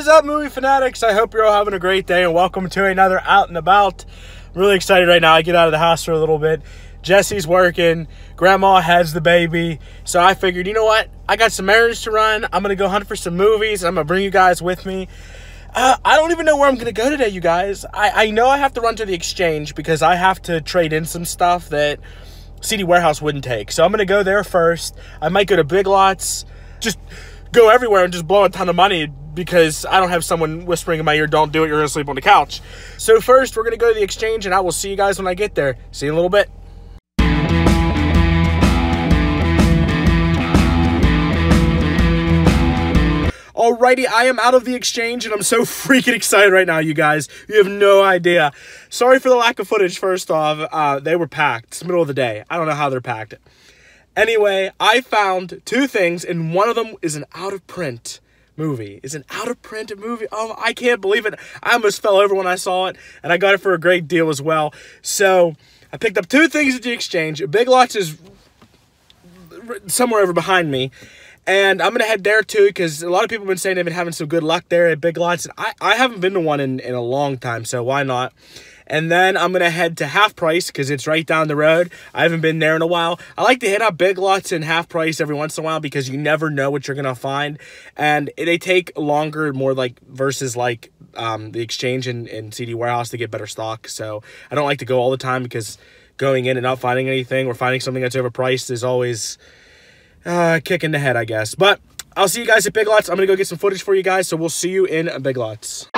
is up, movie fanatics? I hope you're all having a great day and welcome to another Out and About. I'm really excited right now. I get out of the house for a little bit. Jesse's working, Grandma has the baby. So I figured, you know what? I got some errands to run. I'm going to go hunt for some movies. I'm going to bring you guys with me. Uh, I don't even know where I'm going to go today, you guys. I, I know I have to run to the exchange because I have to trade in some stuff that CD Warehouse wouldn't take. So I'm going to go there first. I might go to Big Lots. Just go everywhere and just blow a ton of money because I don't have someone whispering in my ear, don't do it, you're gonna sleep on the couch. So first, we're gonna go to the exchange and I will see you guys when I get there. See you in a little bit. Alrighty, I am out of the exchange and I'm so freaking excited right now, you guys. You have no idea. Sorry for the lack of footage, first off. Uh, they were packed. It's middle of the day. I don't know how they're packed. Anyway, I found two things, and one of them is an out of print movie. It's an out of print movie. Oh, I can't believe it. I almost fell over when I saw it, and I got it for a great deal as well. So I picked up two things at the exchange. Big Lots is somewhere over behind me. And I'm going to head there too because a lot of people have been saying they've been having some good luck there at Big Lots. And I, I haven't been to one in, in a long time, so why not? And then I'm going to head to Half Price because it's right down the road. I haven't been there in a while. I like to hit up Big Lots and Half Price every once in a while because you never know what you're going to find. And they take longer, more like versus like um, the exchange and, and CD Warehouse to get better stock. So I don't like to go all the time because going in and not finding anything or finding something that's overpriced is always uh, the head, I guess. But I'll see you guys at Big Lots. I'm going to go get some footage for you guys. So we'll see you in Big Lots.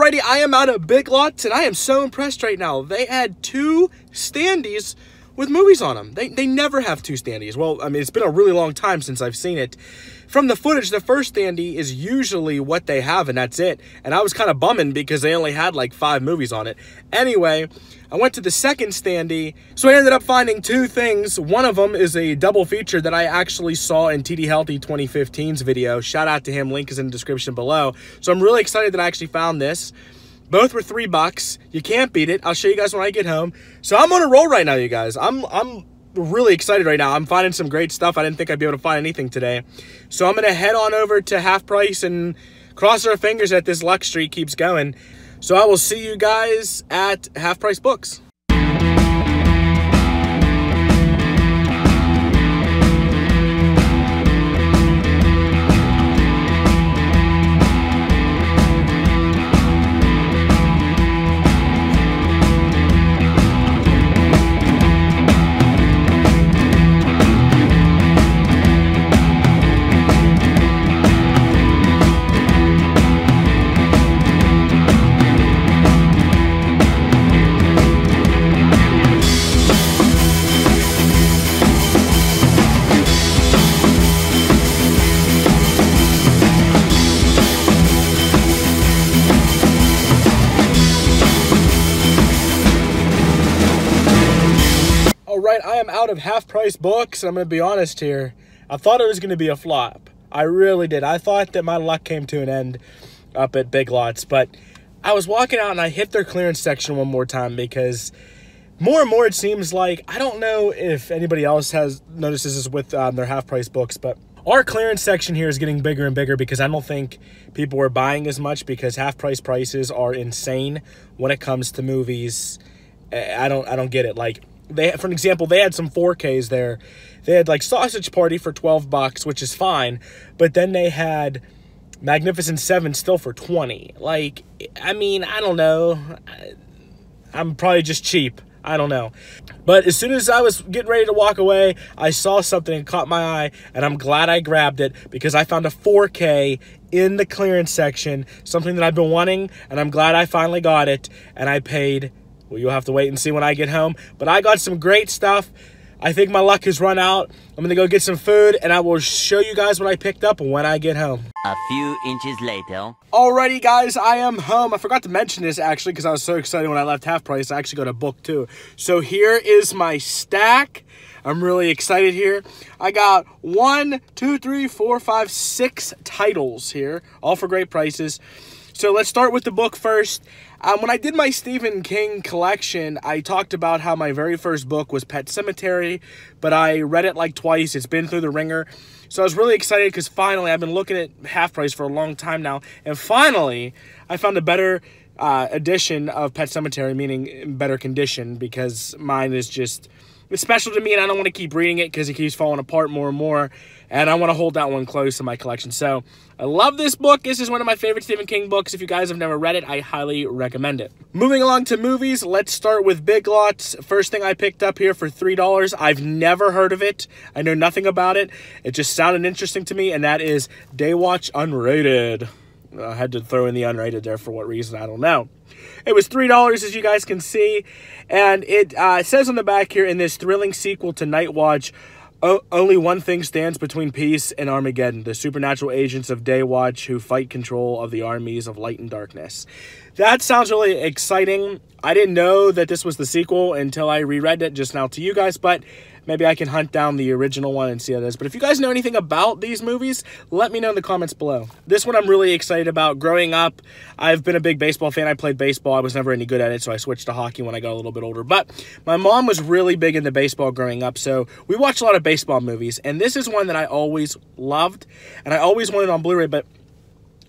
Alrighty, I am out of Big Lots and I am so impressed right now. They had two standees with movies on them. They, they never have two standees. Well, I mean, it's been a really long time since I've seen it. From the footage, the first standee is usually what they have, and that's it. And I was kind of bumming because they only had like five movies on it. Anyway, I went to the second standee, so I ended up finding two things. One of them is a double feature that I actually saw in TD Healthy 2015's video. Shout out to him, link is in the description below. So I'm really excited that I actually found this. Both were three bucks. You can't beat it. I'll show you guys when I get home. So I'm on a roll right now, you guys. I'm I'm really excited right now. I'm finding some great stuff. I didn't think I'd be able to find anything today. So I'm gonna head on over to Half Price and cross our fingers that this luck streak keeps going. So I will see you guys at Half Price Books. Right, I am out of half price books. I'm going to be honest here. I thought it was going to be a flop. I really did. I thought that my luck came to an end up at Big Lots, but I was walking out and I hit their clearance section one more time because more and more it seems like I don't know if anybody else has notices this with um, their half price books, but our clearance section here is getting bigger and bigger because I don't think people are buying as much because half price prices are insane when it comes to movies. I don't I don't get it. Like they for an example, they had some 4Ks there. They had like Sausage Party for 12 bucks, which is fine, but then they had Magnificent Seven still for 20. Like, I mean, I don't know. I'm probably just cheap. I don't know. But as soon as I was getting ready to walk away, I saw something and caught my eye, and I'm glad I grabbed it because I found a 4K in the clearance section, something that I've been wanting, and I'm glad I finally got it, and I paid. Well, you'll have to wait and see when I get home. But I got some great stuff. I think my luck has run out. I'm gonna go get some food and I will show you guys what I picked up when I get home. A few inches later. Alrighty guys, I am home. I forgot to mention this actually because I was so excited when I left half price. I actually got a book too. So here is my stack. I'm really excited here. I got one, two, three, four, five, six titles here, all for great prices. So let's start with the book first. Um, when I did my Stephen King collection, I talked about how my very first book was Pet Sematary, but I read it like twice. It's been through the ringer. So I was really excited because finally, I've been looking at half price for a long time now, and finally, I found a better uh, edition of Pet Sematary, meaning in better condition, because mine is just it's special to me, and I don't want to keep reading it because it keeps falling apart more and more. And I want to hold that one close to my collection. So I love this book. This is one of my favorite Stephen King books. If you guys have never read it, I highly recommend it. Moving along to movies, let's start with Big Lots. First thing I picked up here for $3. I've never heard of it. I know nothing about it. It just sounded interesting to me, and that is Daywatch Unrated. I had to throw in the unrated there for what reason, I don't know. It was $3 as you guys can see. And it uh, says on the back here, in this thrilling sequel to Night Watch, only one thing stands between peace and Armageddon the supernatural agents of Day Watch who fight control of the armies of light and darkness. That sounds really exciting. I didn't know that this was the sequel until I reread it just now to you guys, but maybe I can hunt down the original one and see how it is. But if you guys know anything about these movies, let me know in the comments below. This one I'm really excited about. Growing up, I've been a big baseball fan. I played baseball. I was never any good at it, so I switched to hockey when I got a little bit older. But my mom was really big into baseball growing up, so we watched a lot of baseball movies. And this is one that I always loved, and I always wanted on Blu-ray, but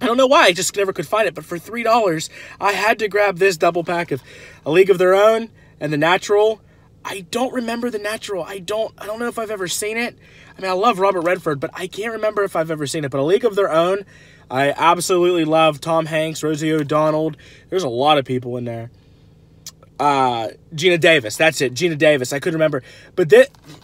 I don't know why, I just never could find it. But for $3, I had to grab this double pack of A League of Their Own and The Natural I don't remember the natural. I don't I don't know if I've ever seen it. I mean, I love Robert Redford, but I can't remember if I've ever seen it. But A League of Their Own, I absolutely love Tom Hanks, Rosie O'Donnell. There's a lot of people in there uh, Geena Davis. That's it, Geena Davis. I couldn't remember, but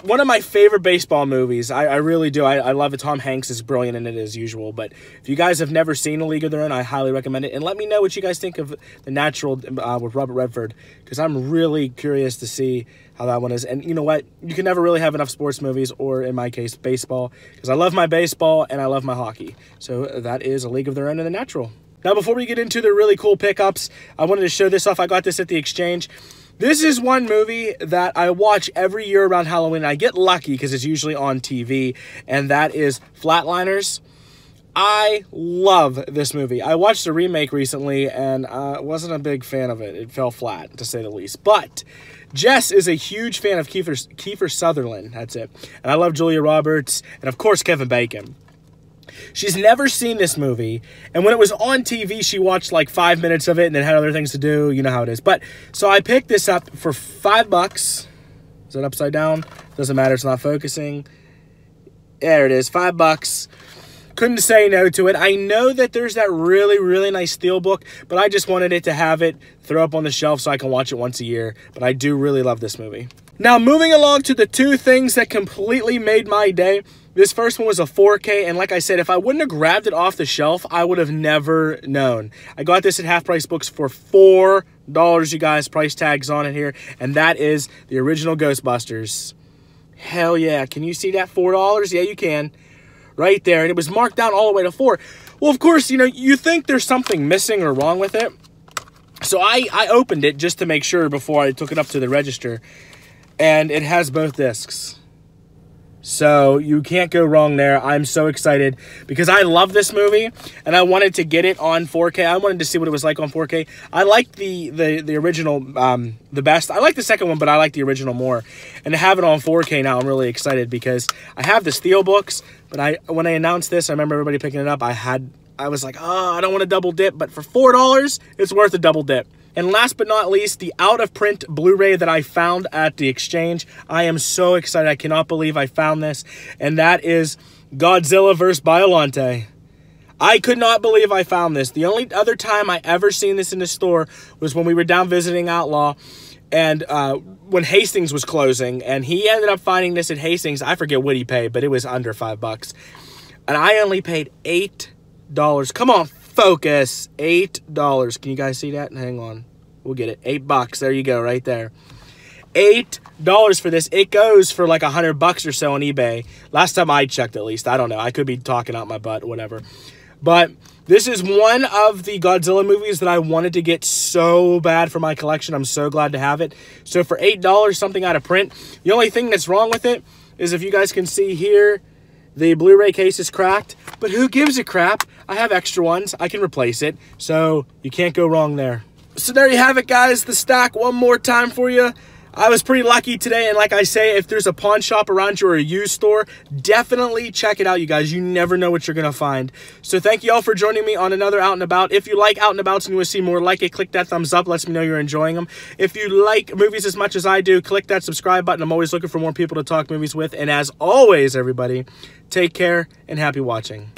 one of my favorite baseball movies. I, I really do. I, I, love it. Tom Hanks is brilliant in it as usual. But if you guys have never seen A League of Their Own, I highly recommend it. And let me know what you guys think of The Natural uh, with Robert Redford, because I'm really curious to see how that one is. And you know what? You can never really have enough sports movies, or in my case, baseball, because I love my baseball and I love my hockey. So that is A League of Their Own and The Natural. Now, before we get into the really cool pickups, I wanted to show this off. I got this at the exchange. This is one movie that I watch every year around Halloween. I get lucky because it's usually on TV, and that is Flatliners. I love this movie. I watched the remake recently and uh, wasn't a big fan of it. It fell flat, to say the least. But Jess is a huge fan of Kiefer, Kiefer Sutherland. That's it. And I love Julia Roberts and, of course, Kevin Bacon. She's never seen this movie. And when it was on TV, she watched like five minutes of it and then had other things to do. You know how it is. But so I picked this up for five bucks. Is it upside down? Doesn't matter. It's not focusing. There it is. Five bucks. Couldn't say no to it. I know that there's that really, really nice steel book, but I just wanted it to have it, throw up on the shelf so I can watch it once a year. But I do really love this movie. Now, moving along to the two things that completely made my day. This first one was a 4K, and like I said, if I wouldn't have grabbed it off the shelf, I would have never known. I got this at Half Price Books for $4, you guys. Price tags on it here, and that is the original Ghostbusters. Hell yeah. Can you see that? $4? Yeah, you can. Right there, and it was marked down all the way to 4 Well, of course, you know, you think there's something missing or wrong with it. So I, I opened it just to make sure before I took it up to the register, and it has both discs. So you can't go wrong there. I'm so excited because I love this movie and I wanted to get it on 4K. I wanted to see what it was like on 4K. I liked the the the original um, the best. I like the second one, but I like the original more. And to have it on 4K now, I'm really excited because I have the steel books, but I when I announced this, I remember everybody picking it up. I had I was like, oh, I don't want to double dip, but for four dollars, it's worth a double dip. And last but not least, the out of print Blu-ray that I found at the exchange. I am so excited. I cannot believe I found this. And that is Godzilla vs. Biollante. I could not believe I found this. The only other time I ever seen this in the store was when we were down visiting Outlaw and uh, when Hastings was closing, and he ended up finding this at Hastings. I forget what he paid, but it was under five bucks, and I only paid eight dollars. Come on, focus, eight dollars. Can you guys see that? Hang on, we'll get it. Eight bucks. There you go, right there. Eight dollars for this. It goes for like a hundred bucks or so on eBay. Last time I checked, at least. I don't know. I could be talking out my butt, whatever. But this is one of the Godzilla movies that I wanted to get so bad for my collection. I'm so glad to have it. So for $8, something out of print. The only thing that's wrong with it is if you guys can see here, the Blu-ray case is cracked. But who gives a crap? I have extra ones. I can replace it. So you can't go wrong there. So there you have it, guys. The stack one more time for you. I was pretty lucky today, and like I say, if there's a pawn shop around you or a used store, definitely check it out, you guys. You never know what you're going to find. So thank you all for joining me on another Out and About. If you like Out and Abouts and you want to see more like it, click that thumbs up. Lets me know you're enjoying them. If you like movies as much as I do, click that subscribe button. I'm always looking for more people to talk movies with. And as always, everybody, take care and happy watching.